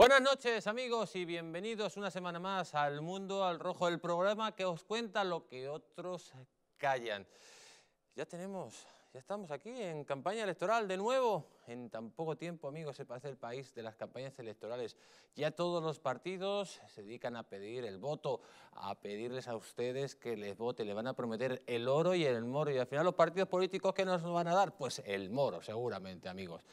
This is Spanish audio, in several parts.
Buenas noches amigos y bienvenidos una semana más al Mundo al Rojo, el programa que os cuenta lo que otros callan. Ya tenemos, ya estamos aquí en campaña electoral de nuevo. En tan poco tiempo, amigos, se parece el país de las campañas electorales. Ya todos los partidos se dedican a pedir el voto, a pedirles a ustedes que les voten. Le van a prometer el oro y el moro. Y al final los partidos políticos, ¿qué nos van a dar? Pues el moro, seguramente, amigos.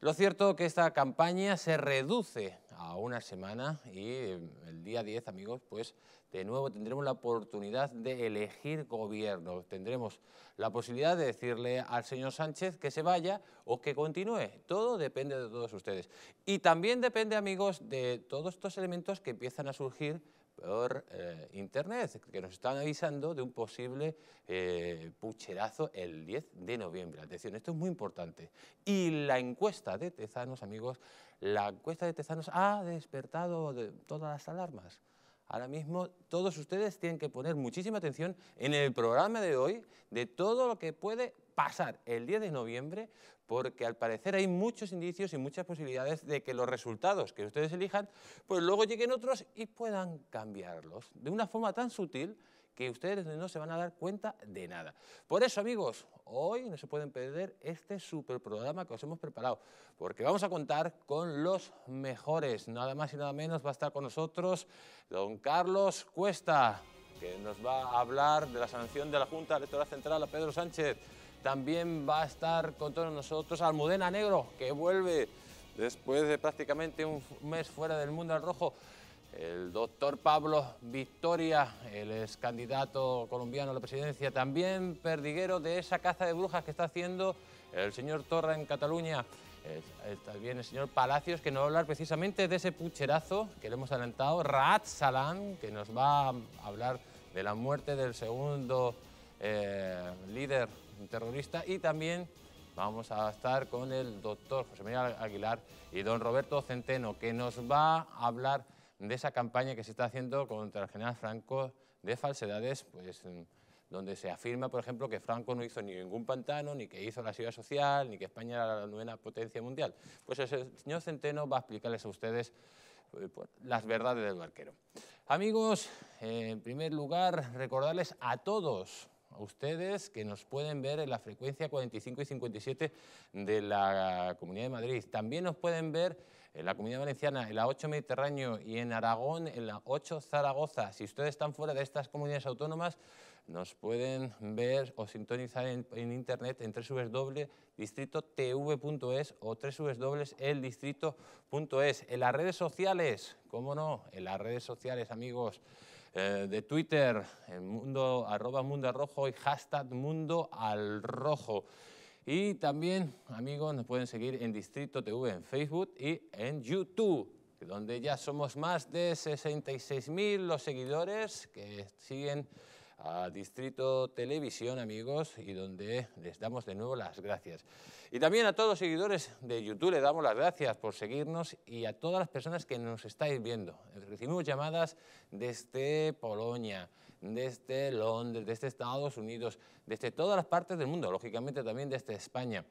Lo cierto que esta campaña se reduce a una semana y el día 10, amigos, pues de nuevo tendremos la oportunidad de elegir gobierno. Tendremos la posibilidad de decirle al señor Sánchez que se vaya o que continúe. Todo depende de todos ustedes. Y también depende, amigos, de todos estos elementos que empiezan a surgir por eh, Internet, que nos están avisando de un posible eh, pucherazo el 10 de noviembre. Atención, esto es muy importante. Y la encuesta de Tezanos, amigos, la encuesta de Tezanos ha despertado de todas las alarmas. Ahora mismo todos ustedes tienen que poner muchísima atención en el programa de hoy de todo lo que puede pasar el 10 de noviembre porque al parecer hay muchos indicios y muchas posibilidades de que los resultados que ustedes elijan, pues luego lleguen otros y puedan cambiarlos de una forma tan sutil que ustedes no se van a dar cuenta de nada. Por eso, amigos, hoy no se pueden perder este super programa que os hemos preparado, porque vamos a contar con los mejores, nada más y nada menos va a estar con nosotros don Carlos Cuesta, que nos va a hablar de la sanción de la Junta Electoral Central a Pedro Sánchez, también va a estar con todos nosotros Almudena Negro, que vuelve después de prácticamente un mes fuera del mundo al rojo. El doctor Pablo Victoria, el ex candidato colombiano a la presidencia, también perdiguero de esa caza de brujas que está haciendo el señor Torra en Cataluña. También el señor Palacios, que nos va a hablar precisamente de ese pucherazo que le hemos adelantado. Raat Salam, que nos va a hablar de la muerte del segundo eh, líder terrorista y también vamos a estar con el doctor José María Aguilar y don Roberto Centeno, que nos va a hablar de esa campaña que se está haciendo contra el general Franco de falsedades, pues donde se afirma, por ejemplo, que Franco no hizo ningún pantano, ni que hizo la ciudad social, ni que España era la novena potencia mundial. Pues el señor Centeno va a explicarles a ustedes eh, las verdades del barquero. Amigos, en primer lugar, recordarles a todos ustedes que nos pueden ver en la frecuencia 45 y 57 de la Comunidad de Madrid. También nos pueden ver en la Comunidad Valenciana, en la 8 Mediterráneo y en Aragón, en la 8 Zaragoza. Si ustedes están fuera de estas comunidades autónomas, nos pueden ver o sintonizar en, internet en www.distritotv.es o www.eldistrito.es. En las redes sociales, ¿cómo no? En las redes sociales, amigos, eh, de Twitter, en mundo, arroba mundo rojo y hashtag mundo al rojo. Y también, amigos, nos pueden seguir en Distrito TV en Facebook y en YouTube, donde ya somos más de 66.000 los seguidores que siguen a Distrito Televisión, amigos, y donde les damos de nuevo las gracias. Y también a todos los seguidores de YouTube les damos las gracias por seguirnos y a todas las personas que nos estáis viendo. Recibimos llamadas desde Polonia, desde Londres, desde Estados Unidos, desde todas las partes del mundo, lógicamente también desde España.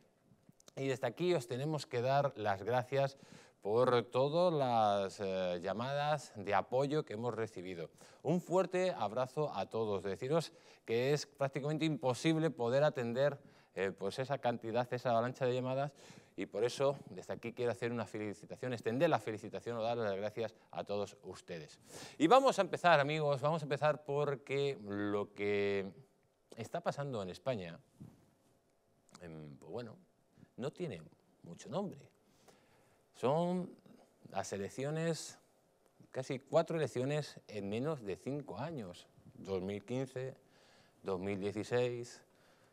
Y desde aquí os tenemos que dar las gracias por todas las eh, llamadas de apoyo que hemos recibido. Un fuerte abrazo a todos. Deciros que es prácticamente imposible poder atender eh, pues esa cantidad, esa avalancha de llamadas y por eso desde aquí quiero hacer una felicitación, extender la felicitación o dar las gracias a todos ustedes. Y vamos a empezar, amigos, vamos a empezar porque lo que está pasando en España, em, pues bueno, no tiene mucho nombre. Son las elecciones, casi cuatro elecciones en menos de cinco años. 2015, 2016,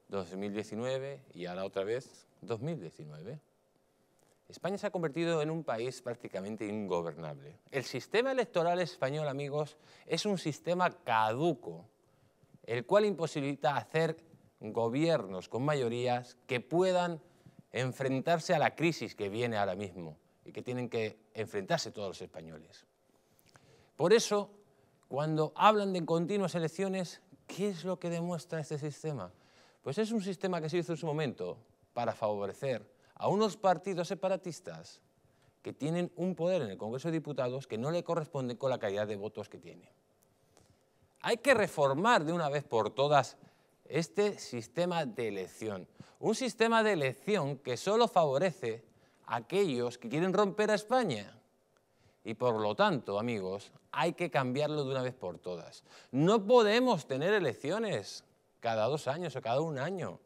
2019 y ahora otra vez 2019. España se ha convertido en un país prácticamente ingobernable. El sistema electoral español, amigos, es un sistema caduco, el cual imposibilita hacer gobiernos con mayorías que puedan enfrentarse a la crisis que viene ahora mismo y que tienen que enfrentarse todos los españoles. Por eso, cuando hablan de continuas elecciones, ¿qué es lo que demuestra este sistema? Pues es un sistema que se hizo en su momento para favorecer a unos partidos separatistas que tienen un poder en el Congreso de Diputados que no le corresponde con la calidad de votos que tiene. Hay que reformar de una vez por todas este sistema de elección. Un sistema de elección que solo favorece aquellos que quieren romper a España. Y por lo tanto, amigos, hay que cambiarlo de una vez por todas. No podemos tener elecciones cada dos años o cada un año.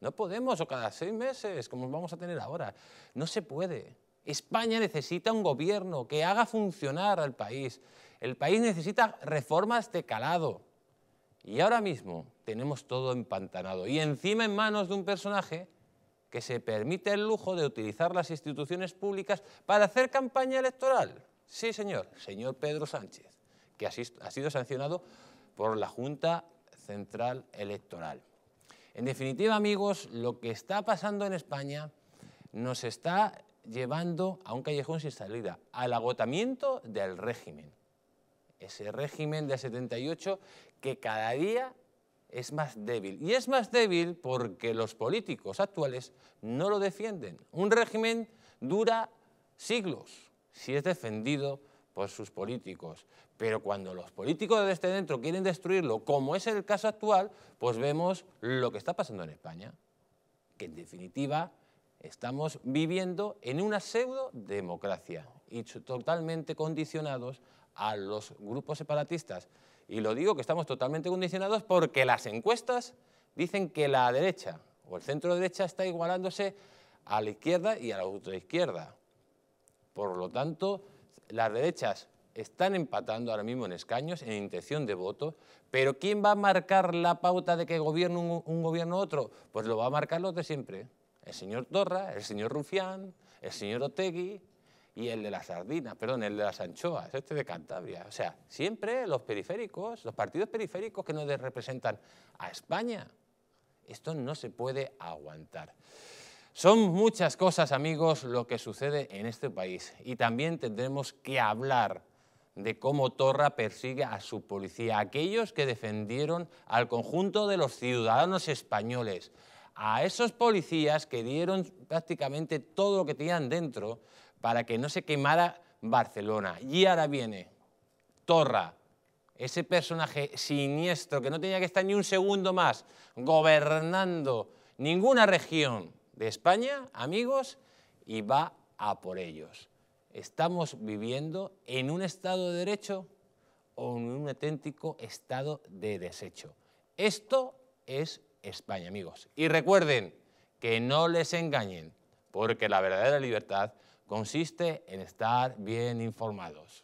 No podemos, o cada seis meses, como vamos a tener ahora. No se puede. España necesita un gobierno que haga funcionar al país. El país necesita reformas de calado. Y ahora mismo tenemos todo empantanado y encima en manos de un personaje que se permite el lujo de utilizar las instituciones públicas para hacer campaña electoral. Sí, señor, señor Pedro Sánchez, que ha sido sancionado por la Junta Central Electoral. En definitiva, amigos, lo que está pasando en España nos está llevando a un callejón sin salida, al agotamiento del régimen. Ese régimen de 78 que cada día es más débil. Y es más débil porque los políticos actuales no lo defienden. Un régimen dura siglos si es defendido por sus políticos. Pero cuando los políticos desde dentro quieren destruirlo, como es el caso actual, pues vemos lo que está pasando en España, que en definitiva estamos viviendo en una pseudo-democracia y totalmente condicionados a los grupos separatistas. Y lo digo que estamos totalmente condicionados porque las encuestas dicen que la derecha o el centro derecha está igualándose a la izquierda y a la ultraizquierda. Por lo tanto, las derechas están empatando ahora mismo en escaños, en intención de voto, pero ¿quién va a marcar la pauta de que gobierne un, un gobierno otro? Pues lo va a marcar los de siempre. El señor Torra, el señor Rufián, el señor Otegui y el de las sardinas, perdón, el de las anchoas, este de Cantabria. O sea, siempre los periféricos, los partidos periféricos que no representan a España. Esto no se puede aguantar. Son muchas cosas, amigos, lo que sucede en este país y también tendremos que hablar de cómo Torra persigue a su policía, aquellos que defendieron al conjunto de los ciudadanos españoles, a esos policías que dieron prácticamente todo lo que tenían dentro para que no se quemara Barcelona. Y ahora viene Torra, ese personaje siniestro que no tenía que estar ni un segundo más gobernando ninguna región de España, amigos, y va a por ellos. ¿Estamos viviendo en un Estado de Derecho o en un auténtico Estado de desecho? Esto es España, amigos. Y recuerden que no les engañen, porque la verdadera libertad consiste en estar bien informados.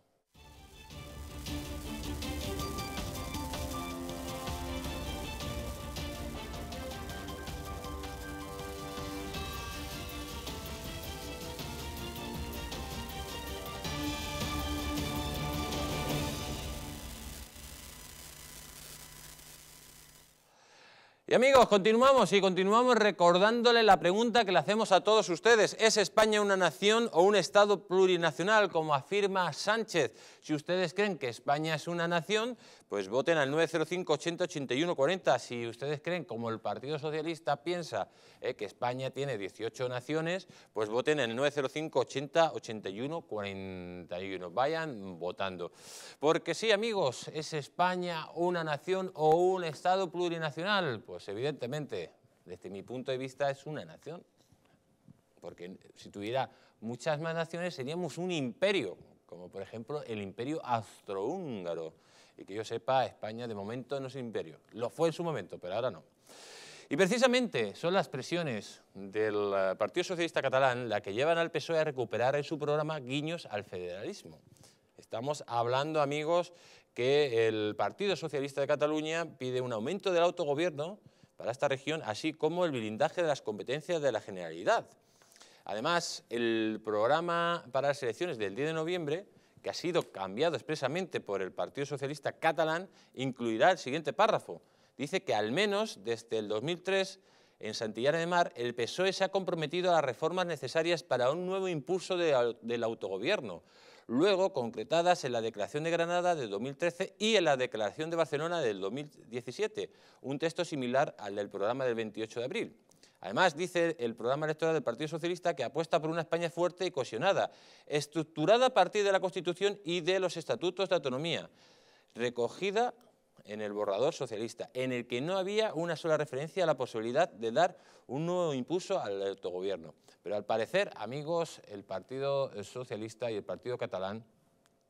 Y amigos, continuamos y continuamos recordándole la pregunta que le hacemos a todos ustedes. ¿Es España una nación o un Estado plurinacional, como afirma Sánchez? Si ustedes creen que España es una nación, pues voten al 905 80 81 40. Si ustedes creen, como el Partido Socialista piensa eh, que España tiene 18 naciones, pues voten en el 905 80 81 41. Vayan votando. Porque sí, amigos, ¿es España una nación o un Estado plurinacional? Pues evidentemente, desde mi punto de vista, es una nación. Porque si tuviera muchas más naciones seríamos un imperio, como por ejemplo el imperio austrohúngaro y que yo sepa, España de momento no es imperio. Lo fue en su momento, pero ahora no. Y precisamente son las presiones del eh, Partido Socialista Catalán las que llevan al PSOE a recuperar en su programa guiños al federalismo. Estamos hablando, amigos, que el Partido Socialista de Cataluña pide un aumento del autogobierno para esta región, así como el blindaje de las competencias de la Generalidad. Además, el programa para las elecciones del 10 de noviembre que ha sido cambiado expresamente por el Partido Socialista catalán, incluirá el siguiente párrafo. Dice que al menos desde el 2003, en Santillana de Mar, el PSOE se ha comprometido a las reformas necesarias para un nuevo impulso del autogobierno, luego concretadas en la Declaración de Granada de 2013 y en la Declaración de Barcelona del 2017, un texto similar al del programa del 28 de abril. Además, dice el programa electoral del Partido Socialista que apuesta por una España fuerte y cohesionada, estructurada a partir de la Constitución y de los estatutos de autonomía, recogida en el borrador socialista, en el que no había una sola referencia a la posibilidad de dar un nuevo impulso al autogobierno. Pero al parecer, amigos, el Partido Socialista y el Partido Catalán,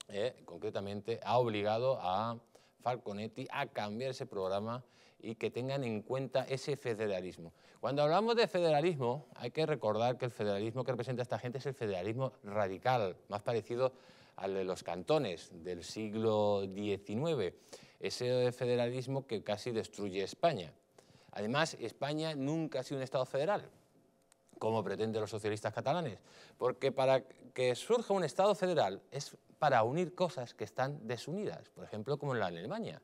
eh, concretamente, ha obligado a Falconetti a cambiar ese programa y que tengan en cuenta ese federalismo. Cuando hablamos de federalismo, hay que recordar que el federalismo que representa esta gente es el federalismo radical, más parecido al de los cantones del siglo XIX, ese federalismo que casi destruye España. Además, España nunca ha sido un Estado federal, como pretenden los socialistas catalanes, porque para que surja un Estado federal es para unir cosas que están desunidas, por ejemplo, como en la Alemania.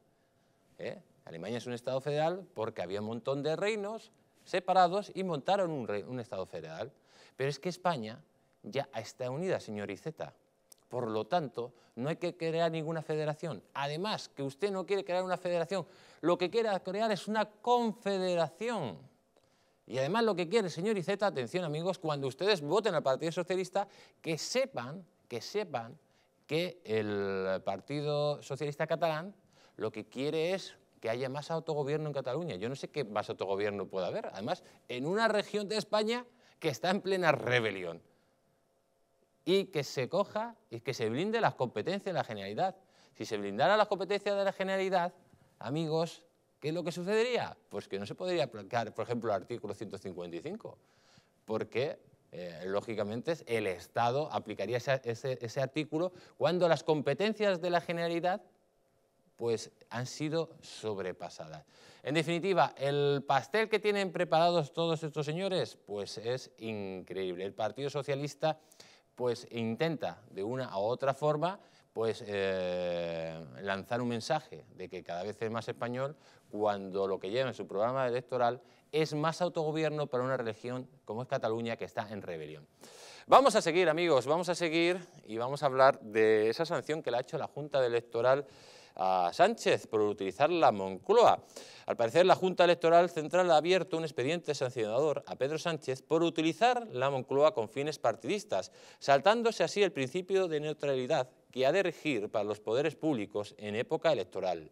¿eh? Alemania es un Estado federal porque había un montón de reinos separados y montaron un, Estado federal. Pero es que España ya está unida, señor Iceta. Por lo tanto, no hay que crear ninguna federación. Además, que usted no quiere crear una federación, lo que quiere crear es una confederación. Y además lo que quiere, señor Iceta, atención amigos, cuando ustedes voten al Partido Socialista, que sepan, que sepan que el Partido Socialista Catalán lo que quiere es que haya más autogobierno en Cataluña. Yo no sé qué más autogobierno puede haber. Además, en una región de España que está en plena rebelión. Y que se coja y que se blinde las competencias de la Generalidad. Si se blindara las competencias de la Generalidad, amigos, ¿qué es lo que sucedería? Pues que no se podría aplicar, por ejemplo, el artículo 155, porque eh, lógicamente el Estado aplicaría ese, ese artículo cuando las competencias de la Generalidad pues han sido sobrepasadas. En definitiva, el pastel que tienen preparados todos estos señores, pues es increíble. El Partido Socialista pues intenta de una u otra forma pues eh, lanzar un mensaje de que cada vez es más español cuando lo que lleva en su programa electoral es más autogobierno para una región como es Cataluña que está en rebelión. Vamos a seguir, amigos, vamos a seguir y vamos a hablar de esa sanción que le ha hecho la Junta Electoral a Sánchez por utilizar la Moncloa. Al parecer, la Junta Electoral Central ha abierto un expediente sancionador a Pedro Sánchez por utilizar la Moncloa con fines partidistas, saltándose así el principio de neutralidad que ha de regir para los poderes públicos en época electoral.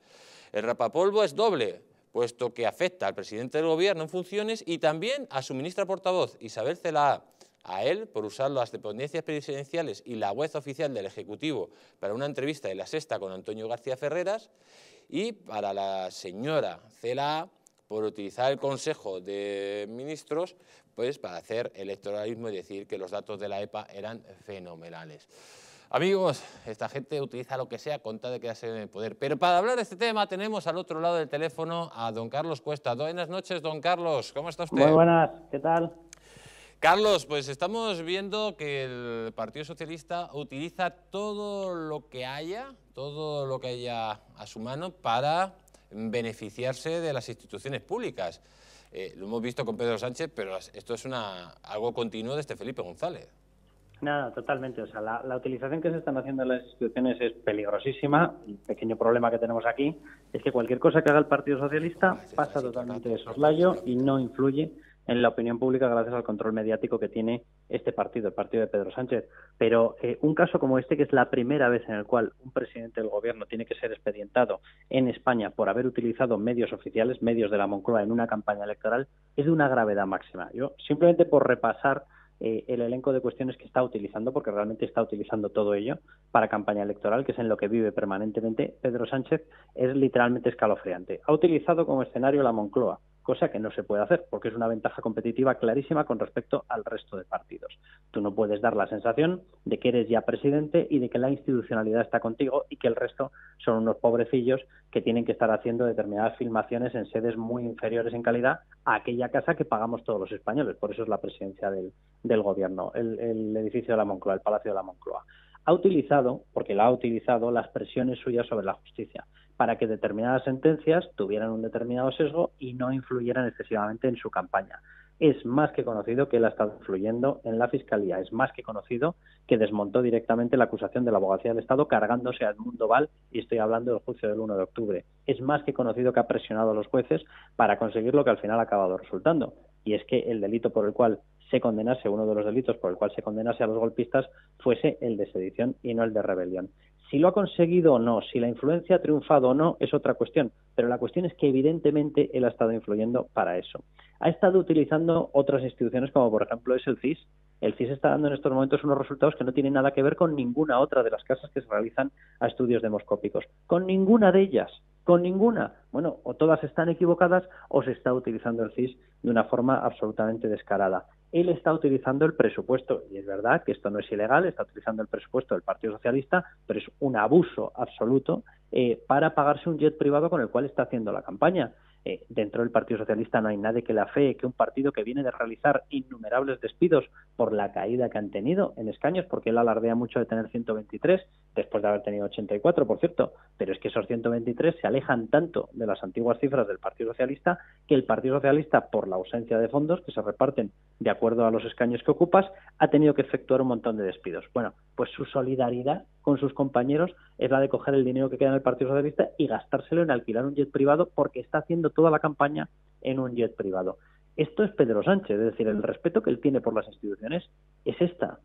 El rapapolvo es doble, puesto que afecta al presidente del Gobierno en funciones y también a su ministra portavoz, Isabel Celaá, a él por usar las dependencias presidenciales y la web oficial del Ejecutivo para una entrevista de la sexta con Antonio García Ferreras y para la señora Cela por utilizar el Consejo de Ministros pues, para hacer electoralismo y decir que los datos de la EPA eran fenomenales. Amigos, esta gente utiliza lo que sea con tal de quedarse en el poder. Pero para hablar de este tema tenemos al otro lado del teléfono a don Carlos Cuesta. Buenas noches, don Carlos. ¿Cómo está usted? Muy buenas. ¿Qué tal? Carlos, pues estamos viendo que el Partido Socialista utiliza todo lo que haya, todo lo que haya a su mano para beneficiarse de las instituciones públicas. Eh, lo hemos visto con Pedro Sánchez, pero esto es una, algo continuo de este Felipe González. Nada, totalmente. O sea, la, la, utilización que se están haciendo de las instituciones es peligrosísima. El pequeño problema que tenemos aquí es que cualquier cosa que haga el Partido Socialista pasa totalmente de soslayo y no influye en la opinión pública gracias al control mediático que tiene este partido, el partido de Pedro Sánchez. Pero eh, un caso como este, que es la primera vez en el cual un presidente del gobierno tiene que ser expedientado en España por haber utilizado medios oficiales, medios de la Moncloa en una campaña electoral, es de una gravedad máxima. Yo, simplemente por repasar eh, el elenco de cuestiones que está utilizando, porque realmente está utilizando todo ello para campaña electoral, que es en lo que vive permanentemente Pedro Sánchez, es literalmente escalofriante. Ha utilizado como escenario la Moncloa, cosa que no se puede hacer porque es una ventaja competitiva clarísima con respecto al resto de partidos. Tú no puedes dar la sensación de que eres ya presidente y de que la institucionalidad está contigo y que el resto son unos pobrecillos que tienen que estar haciendo determinadas filmaciones en sedes muy inferiores en calidad a aquella casa que pagamos todos los españoles. Por eso es la presidencia del, gobierno, el edificio de la Moncloa, el Palacio de la Moncloa ha utilizado, porque la ha utilizado, las presiones suyas sobre la justicia para que determinadas sentencias tuvieran un determinado sesgo y no influyeran excesivamente en su campaña. Es más que conocido que él ha estado influyendo en la Fiscalía, es más que conocido que desmontó directamente la acusación de la abogacía del Estado cargándose al mundo Val, y estoy hablando del juicio del 1 de octubre. Es más que conocido que ha presionado a los jueces para conseguir lo que al final ha acabado resultando, y es que el delito por el cual se condenase, uno de los delitos por el cual se condenase a los golpistas, fuese el de sedición y no el de rebelión. Si lo ha conseguido o no, si la influencia ha triunfado o no, es otra cuestión, pero la cuestión es que evidentemente él ha estado influyendo para eso. Ha estado utilizando otras instituciones como por ejemplo es el CIS. El CIS está dando en estos momentos unos resultados que no tienen nada que ver con ninguna otra de las casas que se realizan a estudios demoscópicos, con ninguna de ellas con ninguna. Bueno, o todas están equivocadas o se está utilizando el CIS de una forma absolutamente descarada él está utilizando el presupuesto, y es verdad que esto no es ilegal, está utilizando el presupuesto del Partido Socialista, pero es un abuso absoluto eh, para pagarse un jet privado con el cual está haciendo la campaña. Eh, dentro del Partido Socialista no hay nadie que la fe que un partido que viene de realizar innumerables despidos por la caída que han tenido en escaños, porque él alardea mucho de tener 123, después de haber tenido 84, por cierto, pero es que esos 123 se alejan tanto de las antiguas cifras del Partido Socialista que el Partido Socialista, por la ausencia de fondos que se reparten de acuerdo a los escaños que ocupas, ha tenido que efectuar un montón de despidos. Bueno, pues su solidaridad con sus compañeros es la de coger el dinero que queda en el Partido Socialista y gastárselo en alquilar un jet privado porque está haciendo toda la campaña en un jet privado. Esto es Pedro Sánchez, es decir, el respeto que él tiene por las instituciones es esta.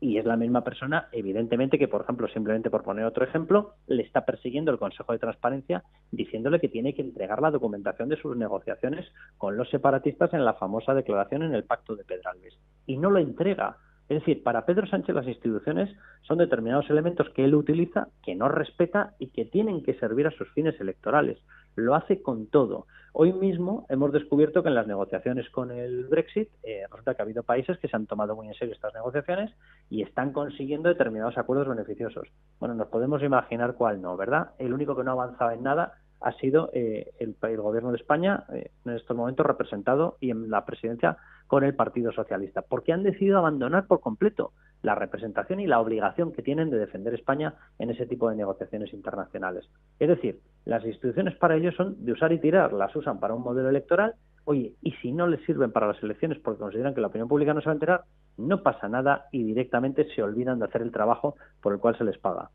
Y es la misma persona, evidentemente, que, por ejemplo, simplemente por poner otro ejemplo, le está persiguiendo el Consejo de Transparencia diciéndole que tiene que entregar la documentación de sus negociaciones con los separatistas en la famosa declaración en el Pacto de Pedralbes. Y no lo entrega. Es decir, para Pedro Sánchez las instituciones son determinados elementos que él utiliza, que no respeta y que tienen que servir a sus fines electorales. Lo hace con todo. Hoy mismo hemos descubierto que en las negociaciones con el Brexit eh, resulta que ha habido países que se han tomado muy en serio estas negociaciones y están consiguiendo determinados acuerdos beneficiosos. Bueno, nos podemos imaginar cuál no, ¿verdad? El único que no ha avanzado en nada ha sido eh, el, gobierno de España eh, en estos momentos representado y en la presidencia con el Partido Socialista, porque han decidido abandonar por completo la representación y la obligación que tienen de defender España en ese tipo de negociaciones internacionales. Es decir, las instituciones para ellos son de usar y tirar, las usan para un modelo electoral, oye, y si no les sirven para las elecciones porque consideran que la opinión pública no se va a enterar, no pasa nada y directamente se olvidan de hacer el trabajo por el cual se les paga.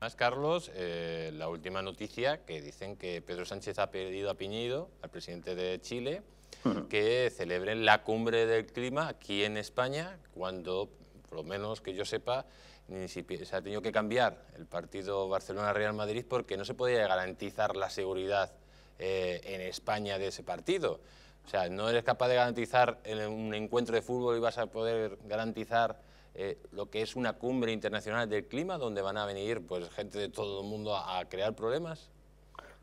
Más, Carlos, eh, la última noticia que dicen que Pedro Sánchez ha pedido a Piñido, al presidente de Chile, que celebren la cumbre del clima aquí en España, cuando, por lo menos que yo sepa, se ha tenido que cambiar el partido Barcelona-Real Madrid porque no se podía garantizar la seguridad eh, en España de ese partido. O sea, no eres capaz de garantizar en un encuentro de fútbol y vas a poder garantizar eh, lo que es una cumbre internacional del clima donde van a venir pues gente de todo el mundo a crear problemas.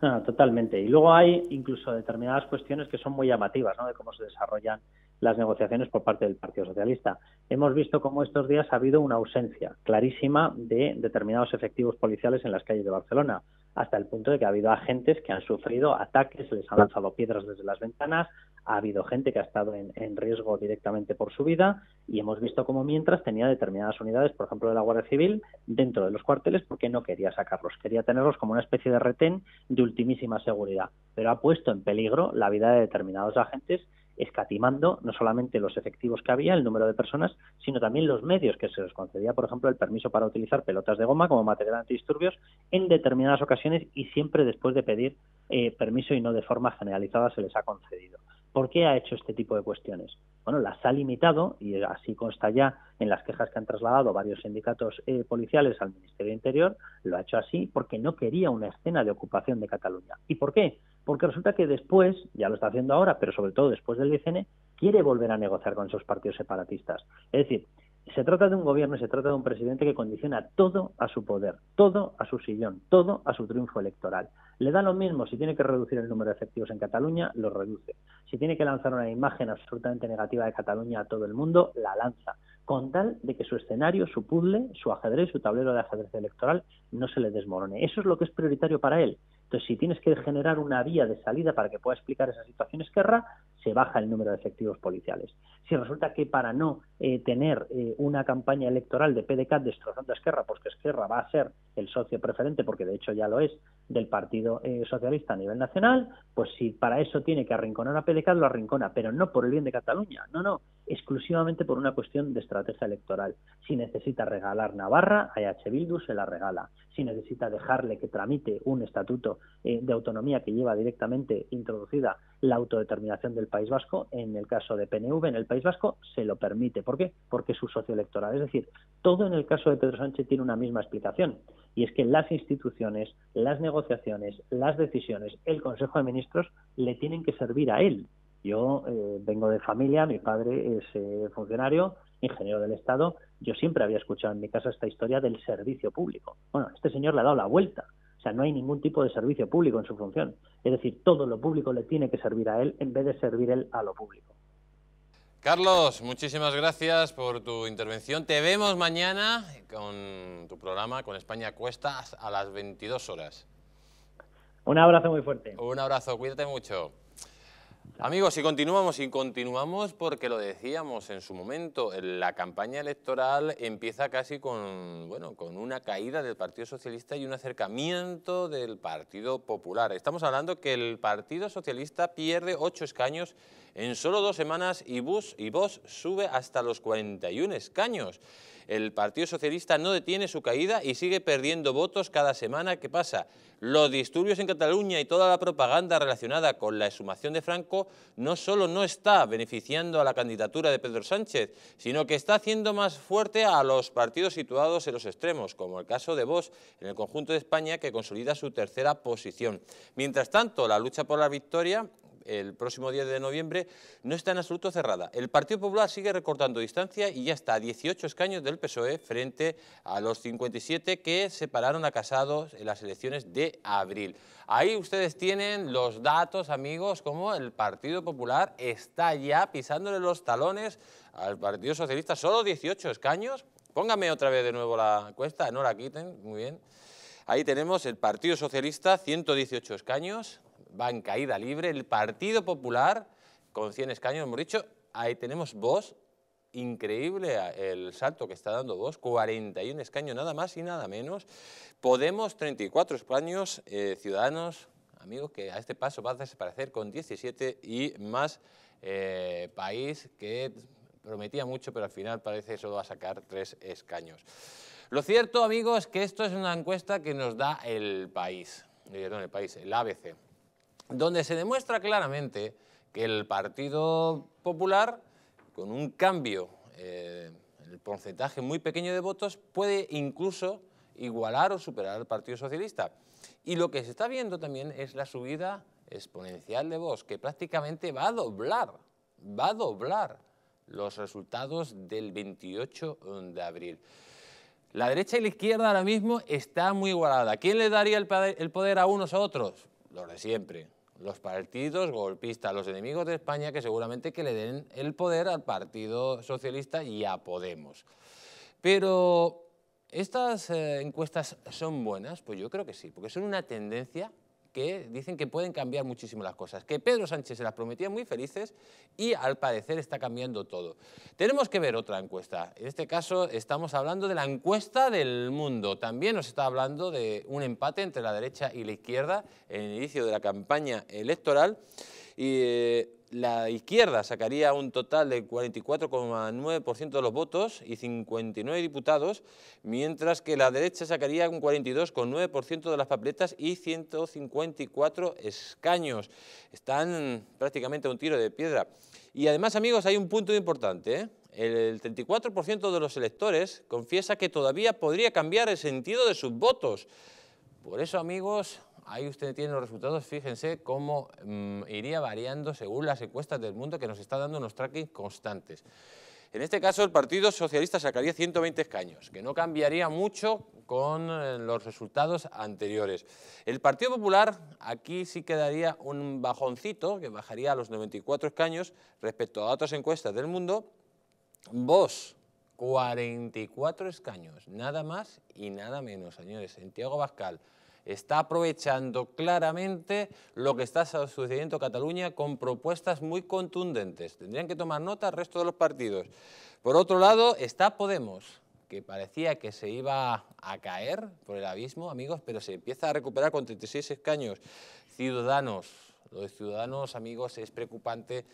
Ah, totalmente. Y luego hay incluso determinadas cuestiones que son muy llamativas, ¿no? De cómo se desarrollan las negociaciones por parte del Partido Socialista. Hemos visto cómo estos días ha habido una ausencia clarísima de determinados efectivos policiales en las calles de Barcelona, hasta el punto de que ha habido agentes que han sufrido ataques, les han lanzado piedras desde las ventanas, ha habido gente que ha estado en, riesgo directamente por su vida y hemos visto cómo mientras tenía determinadas unidades, por ejemplo de la Guardia Civil, dentro de los cuarteles porque no quería sacarlos, quería tenerlos como una especie de retén de ultimísima seguridad, pero ha puesto en peligro la vida de determinados agentes escatimando no solamente los efectivos que había, el número de personas, sino también los medios que se les concedía, por ejemplo, el permiso para utilizar pelotas de goma como material antidisturbios en determinadas ocasiones y siempre después de pedir eh, permiso y no de forma generalizada se les ha concedido. ¿Por qué ha hecho este tipo de cuestiones? Bueno, las ha limitado y así consta ya en las quejas que han trasladado varios sindicatos eh, policiales al Ministerio de Interior, lo ha hecho así porque no quería una escena de ocupación de Cataluña. ¿Y por qué? Porque resulta que después, ya lo está haciendo ahora, pero sobre todo después del DCN, quiere volver a negociar con esos partidos separatistas. Es decir, se trata de un gobierno se trata de un presidente que condiciona todo a su poder, todo a su sillón, todo a su triunfo electoral. Le da lo mismo si tiene que reducir el número de efectivos en Cataluña, lo reduce. Si tiene que lanzar una imagen absolutamente negativa de Cataluña a todo el mundo, la lanza. Con tal de que su escenario, su puzzle, su ajedrez, su tablero de ajedrez electoral no se le desmorone. Eso es lo que es prioritario para él. Entonces, si tienes que generar una vía de salida para que pueda explicar esa situación esquerra, se baja el número de efectivos policiales. Si resulta que para no eh, tener eh, una campaña electoral de PDCAT destrozando a Esquerra, porque Esquerra va a ser el socio preferente, porque de hecho ya lo es, del Partido eh, Socialista a nivel nacional, pues si para eso tiene que arrinconar a PDCAT, lo arrincona, pero no por el bien de Cataluña, no, no, exclusivamente por una cuestión de estrategia electoral. Si necesita regalar Navarra, a EH Bildu se la regala. Si necesita dejarle que tramite un estatuto de autonomía que lleva directamente introducida la autodeterminación del País Vasco, en el caso de PNV en el País Vasco, se lo permite. ¿Por qué? Porque es su socio electoral. Es decir, todo en el caso de Pedro Sánchez tiene una misma explicación. Y es que las instituciones, las negociaciones, las decisiones, el Consejo de Ministros le tienen que servir a él. Yo eh, vengo de familia, mi padre es eh, funcionario, ingeniero del Estado. Yo siempre había escuchado en mi casa esta historia del servicio público. Bueno, este señor le ha dado la vuelta. O sea, no hay ningún tipo de servicio público en su función. Es decir, todo lo público le tiene que servir a él en vez de servir él a lo público. Carlos, muchísimas gracias por tu intervención. Te vemos mañana con tu programa con España Cuesta a las 22 horas. Un abrazo muy fuerte. Un abrazo, cuídate mucho. Amigos, y continuamos, y continuamos porque lo decíamos en su momento, la campaña electoral empieza casi con, bueno, con una caída del Partido Socialista y un acercamiento del Partido Popular. Estamos hablando que el Partido Socialista pierde ocho escaños en solo dos semanas y, Bus, y sube hasta los 41 escaños. El Partido Socialista no detiene su caída y sigue perdiendo votos cada semana que pasa. Los disturbios en Cataluña y toda la propaganda relacionada con la exhumación de Franco no solo no está beneficiando a la candidatura de Pedro Sánchez, sino que está haciendo más fuerte a los partidos situados en los extremos, como el caso de Vox en el conjunto de España, que consolida su tercera posición. Mientras tanto, la lucha por la victoria el próximo día de noviembre, no está en absoluto cerrada. El Partido Popular sigue recortando distancia y ya está a 18 escaños del PSOE frente a los 57 que separaron a Casados en las elecciones de abril. Ahí ustedes tienen los datos, amigos, como el Partido Popular está ya pisándole los talones al Partido Socialista. Solo 18 escaños. Póngame otra vez de nuevo la encuesta, no la quiten, muy bien. Ahí tenemos el Partido Socialista, 118 escaños, va en caída libre. El Partido Popular, con 100 escaños, hemos dicho, ahí tenemos vos, increíble el salto que está dando vos, 41 escaños nada más y nada menos. Podemos, 34 escaños, eh, Ciudadanos, amigos, que a este paso va a desaparecer con 17 y más eh, país que prometía mucho, pero al final parece que solo va a sacar tres escaños. Lo cierto, amigos, es que esto es una encuesta que nos da el país, eh, el país, el ABC donde se demuestra claramente que el Partido Popular, con un cambio eh, el porcentaje muy pequeño de votos, puede incluso igualar o superar al Partido Socialista. Y lo que se está viendo también es la subida exponencial de Vox, que prácticamente va a doblar, va a doblar los resultados del 28 de abril. La derecha y la izquierda ahora mismo está muy igualada. ¿Quién le daría el poder a unos a otros? Los de siempre, los partidos golpistas, los enemigos de España, que seguramente que le den el poder al Partido Socialista y a Podemos. Pero, ¿estas eh, encuestas son buenas? Pues yo creo que sí, porque son una tendencia que dicen que pueden cambiar muchísimo las cosas, que Pedro Sánchez se las prometía muy felices y al parecer está cambiando todo. Tenemos que ver otra encuesta. En este caso estamos hablando de la encuesta del mundo. También nos está hablando de un empate entre la derecha y la izquierda en el inicio de la campaña electoral. Y eh, la izquierda sacaría un total de 44,9% de los votos y 59 diputados, mientras que la derecha sacaría un 42,9% de las papeletas y 154 escaños. Están prácticamente a un tiro de piedra. Y además, amigos, hay un punto importante. ¿eh? El 34% de los electores confiesa que todavía podría cambiar el sentido de sus votos. Por eso, amigos, ahí usted tiene los resultados, fíjense cómo mm, iría variando según las encuestas del mundo que nos está dando unos tracking constantes. En este caso, el Partido Socialista sacaría 120 escaños, que no cambiaría mucho con eh, los resultados anteriores. El Partido Popular aquí sí quedaría un bajoncito, que bajaría a los 94 escaños respecto a otras encuestas del mundo. Vos, 44 escaños, nada más y nada menos, señores. Santiago Bascal, está aprovechando claramente lo que está sucediendo en Cataluña con propuestas muy contundentes. Tendrían que tomar nota el resto de los partidos, Por otro lado está Podemos, que parecía que se iba a caer por el abismo, amigos, pero se empieza a recuperar con 36 escaños. Ciudadanos, los Ciudadanos, amigos, es preocupante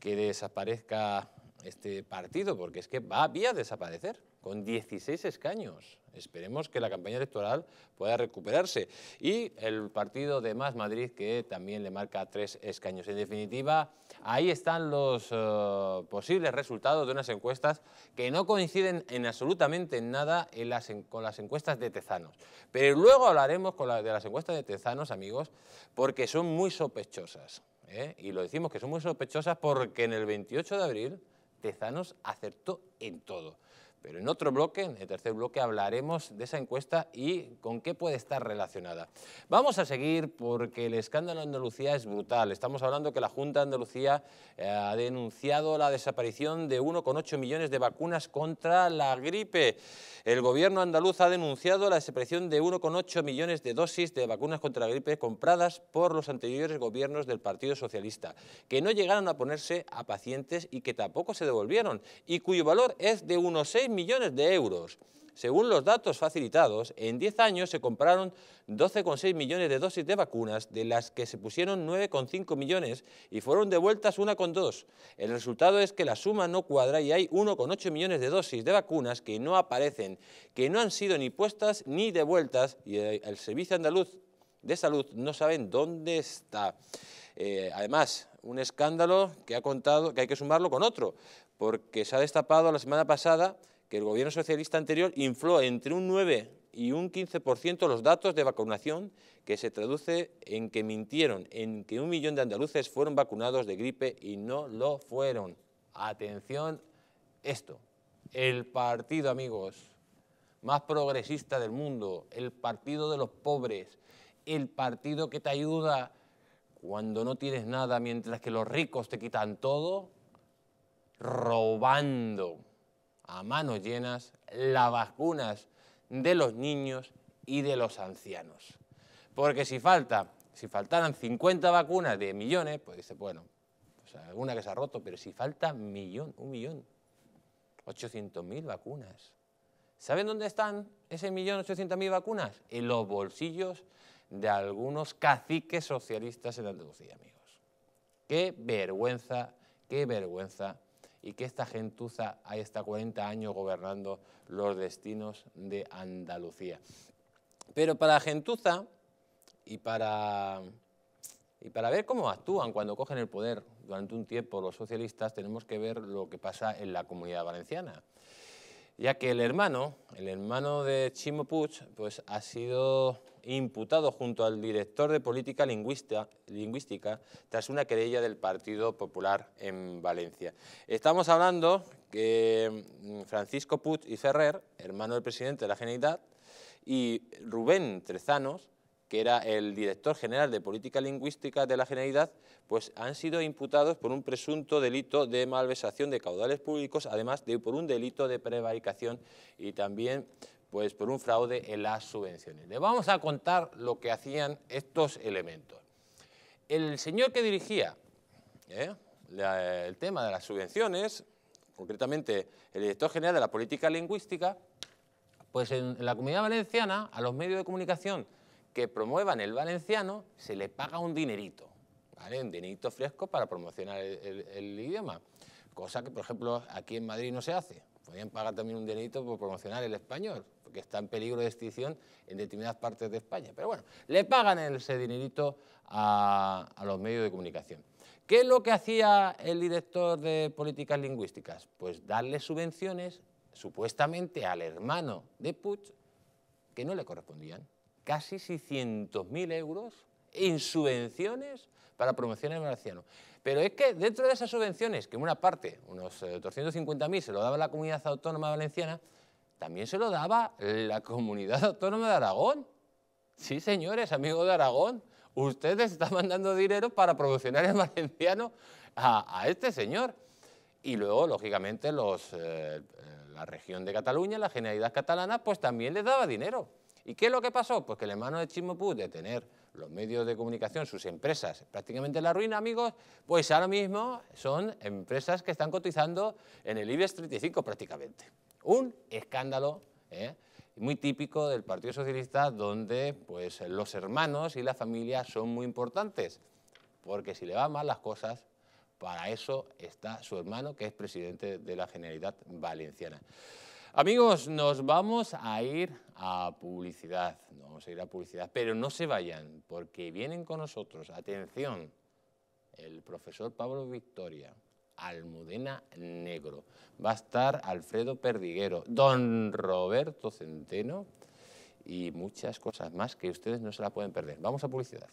que desaparezca este partido, porque es que va a desaparecer con 16 escaños. Esperemos que la campaña electoral pueda recuperarse. Y el partido de Más Madrid, que también le marca tres escaños. En definitiva, ahí están los eh, posibles resultados de unas encuestas que no coinciden en absolutamente nada con las encuestas de Tezanos. Pero luego hablaremos de las encuestas de Tezanos, amigos, porque son muy sospechosas. ¿eh? Y lo decimos que son muy sospechosas porque en el 28 de abril Tezanos acertó en todo. Pero en otro bloque, en el tercer bloque, hablaremos de esa encuesta y con qué puede estar relacionada. Vamos a seguir porque el escándalo en Andalucía es brutal. Estamos hablando que la Junta de Andalucía eh, ha denunciado la desaparición de 1,8 millones de vacunas contra la gripe. El gobierno andaluz ha denunciado la desaparición de 1,8 millones de dosis de vacunas contra la gripe compradas por los anteriores gobiernos del Partido Socialista, que no llegaron a ponerse a pacientes y que tampoco se devolvieron, y cuyo valor es de unos 6 millones de euros. Según los datos facilitados, en 10 años se compraron 12,6 millones de dosis de vacunas, de las que se pusieron 9,5 millones y fueron devueltas 1,2. El resultado es que la suma no cuadra y hay 1,8 millones de dosis de vacunas que no aparecen, que no han sido ni puestas ni devueltas y el Servicio Andaluz de Salud no saben dónde está. Eh, además, un escándalo que ha contado, que hay que sumarlo con otro, porque se ha destapado la semana pasada que el gobierno socialista anterior infló entre un 9 y un 15% los datos de vacunación, que se traduce en que mintieron, en que un millón de andaluces fueron vacunados de gripe y no lo fueron. Atención, esto, el partido, amigos, más progresista del mundo, el partido de los pobres, el partido que te ayuda cuando no tienes nada, mientras que los ricos te quitan todo, robando a manos llenas las vacunas de los niños y de los ancianos. Porque si falta, si faltaran 50 vacunas de millones, pues dice, bueno, pues alguna que se ha roto, pero si falta millón, un millón, 800.000 vacunas. ¿Saben dónde están ese millón 800.000 vacunas? En los bolsillos de algunos caciques socialistas en Andalucía, amigos. Qué vergüenza, qué vergüenza y que esta gentuza ahí está 40 años gobernando los destinos de Andalucía. Pero para la gentuza y para, y para ver cómo actúan cuando cogen el poder durante un tiempo los socialistas, tenemos que ver lo que pasa en la comunidad valenciana. Ya que el hermano, el hermano de Chimo Puig, pues ha sido imputado junto al director de política lingüística tras una querella del Partido Popular en Valencia. Estamos hablando que mm, Francisco Puig y Ferrer, hermano del presidente de la Generalitat, y Rubén Trezanos, que era el director general de Política Lingüística de la Generalidad, pues han sido imputados por un presunto delito de malversación de caudales públicos, además de por un delito de prevaricación y también pues por un fraude en las subvenciones. Le vamos a contar lo que hacían estos elementos. El señor que dirigía ¿eh? el tema de las subvenciones, concretamente el director general de la política lingüística, pues en la comunidad valenciana, a los medios de comunicación que promuevan el valenciano, se le paga un dinerito, ¿vale? un dinerito fresco para promocionar el idioma, cosa que, por ejemplo, aquí en Madrid no se hace. Podrían pagar también un dinerito por promocionar el español, porque está en peligro de extinción en determinadas partes de España. Pero bueno, le pagan ese dinerito a, los medios de comunicación. ¿Qué es lo que hacía el director de políticas lingüísticas? Pues darle subvenciones supuestamente al hermano de Puig que no le correspondían. Casi 600.000 euros en subvenciones para promocionar el valenciano. Pero es que dentro de esas subvenciones, que una parte, unos 250.000, eh, se lo daba la comunidad autónoma valenciana, también se lo daba la comunidad autónoma de Aragón. Sí, señores, amigos de Aragón, ustedes están mandando dinero para promocionar el valenciano a, este señor. Y luego, lógicamente, los, eh, la región de Cataluña, la Generalidad Catalana, pues también les daba dinero. ¿Y qué es lo que pasó? Pues que el hermano de Chimo de tener los medios de comunicación, sus empresas, prácticamente en la ruina, amigos, pues ahora mismo son empresas que están cotizando en el IBEX 35 prácticamente. Un escándalo ¿eh? muy típico del Partido Socialista donde pues, los hermanos y la familia son muy importantes, porque si le van mal las cosas, para eso está su hermano, que es presidente de la Generalidad Valenciana. Amigos, nos vamos a ir a publicidad, vamos a ir a publicidad, pero no se vayan, porque vienen con nosotros, atención, el profesor Pablo Victoria, Almudena Negro, va a estar Alfredo Perdiguero, don Roberto Centeno y muchas cosas más que ustedes no se la pueden perder. Vamos a publicidad.